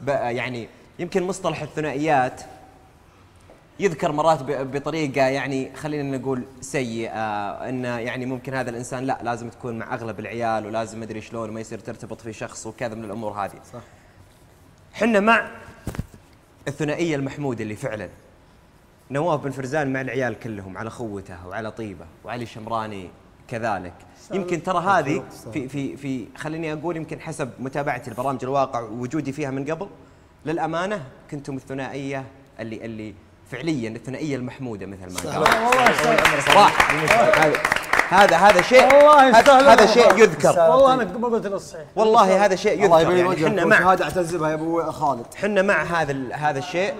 ب- يعني يمكن مصطلح الثنائيات يذكر مرات بطريقة يعني خلينا نقول سيئة انه يعني ممكن هذا الإنسان لا لازم تكون مع أغلب العيال ولازم مدري شلون ما يصير ترتبط في شخص وكذا من الأمور هذه. صح. حنا مع الثنائية المحمودة اللي فعلا. نواف بن فرزان مع العيال كلهم على خوته وعلى طيبه وعلي شمراني. كذلك. يمكن ترى هذه في في في خليني أقول يمكن حسب متابعتي لبرامج الواقع ووجودي فيها من قبل للأمانة كنتم الثنائية اللي اللي فعليا الثنائية المحمودة مثل ما قال. صراحة هذا- هذا هذا شيء والله هذا هذا. شيء يذكر. والله أنا ما قلت الصحيح. والله هذا شيء يذكر. يبين يعني إحنا مع وشهاده اعتز بها يا أبو خالد. إحنا مع هذا ال- هذا الشيء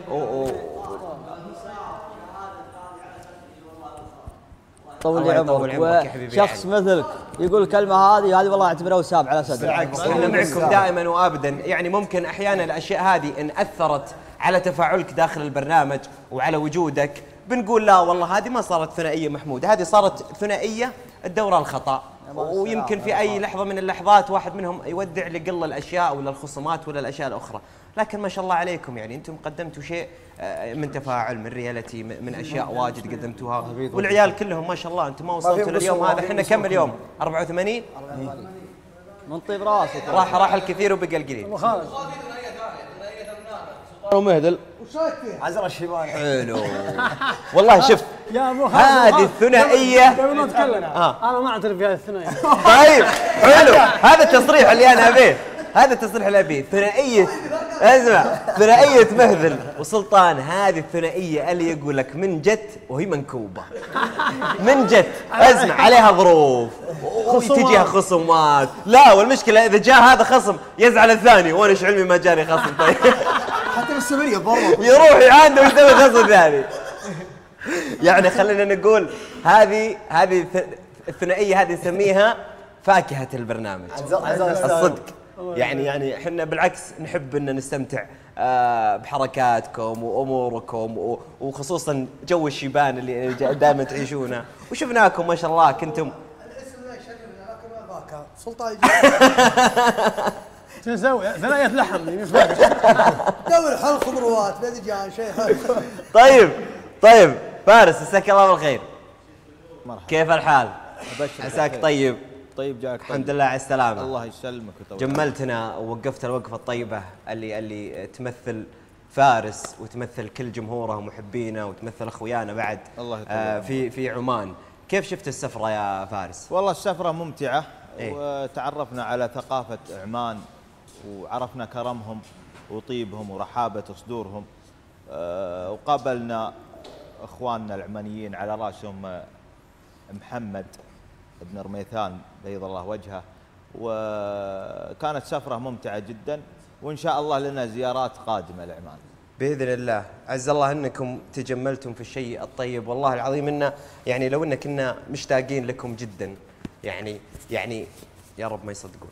طول عمرك. وشخص مثلك يقول الكلمة هذه هذه والله اعتبرها وسام على صدرك إحنا معكم دائما وابدا. يعني ممكن أحيانا الأشياء هذه إن أثرت على تفاعلك داخل البرنامج وعلى وجودك بنقول لا والله هذه ما صارت ثنائية محموده هذه صارت ثنائية الدورة الخطأ. ويمكن في أي لحظة من اللحظات واحد منهم يودع لقل الأشياء ولا الخصومات ولا الأشياء الأخرى. لكن ما شاء الله عليكم يعني أنتم قدمتوا شيء آه، من تفاعل من ريالتي من أشياء واجد قدمتوها. والعيال كلهم ما شاء الله أنتم ما وصلتوا لليوم هذا. إحنا كم اليوم؟ 84 من طيب راسك. راح راح الكثير وبقى القليل. ومهدل. عزر الشيباني حلو. والله شوف يا أبو خالد هذه الثنائية. قبل ما أتكلم. آه. أنا ما أعترف بهذه الثنائية. طيب حلو. هذا التصريح اللي أنا أبيه. هذا التصريح اللي أبيه. ثنائية أسمع. ثنائية مهذل وسلطان. هذه الثنائية اللي يقول لك من جت وهي منكوبة. من جت. أسمع عليها ظروف. وتجيها خصومات. لا والمشكلة إذا جاء هذا خصم يزعل الثاني. وأنا إيش علمي ما جاني خصم؟ طيب. بالسمريه ضرب يروح يعاند ويسوي خصم ثاني. يعني خلينا نقول هذه هذه الث- الثنائية هذه نسميها فاكهة البرنامج. الصدق. يعني يعني إحنا بالعكس نحب إن نستمتع آه، بحركاتكم وأموركم وخصوصا جو الشيبان اللي دائما تعيشونه. وشفناكم ما شاء الله كنتم سلطان شو نسوي؟ ثنائيه لحم مش دور حل خضروات باذنجان شيء. حلو طيب طيب فارس مساك الله بالخير. كيف الحال؟ عساك طيب. طيب جاك الحمد لله على السلامة. الله يسلمك ويطول جملتنا ووقفت الوقفة الطيبة اللي اللي تمثل فارس وتمثل كل جمهوره ومحبينه وتمثل أخويانا بعد الله يطول آه عمرك. في في عمان. كيف شفت السفرة يا فارس؟ والله السفرة ممتعة إيه. وتعرفنا على ثقافة عمان. وعرفنا كرمهم وطيبهم ورحابة صدورهم. آه، وقابلنا إخواننا العمانيين على رأسهم آه، محمد بن رميثان بيض الله وجهه. وكانت سفرة ممتعة جدا وإن شاء الله لنا زيارات قادمة لعمان. بإذن الله. عز الله إنكم تجملتم في الشيء الطيب والله العظيم انه يعني لو إن كنا مشتاقين لكم جدا يعني يعني يا رب ما يصدقون.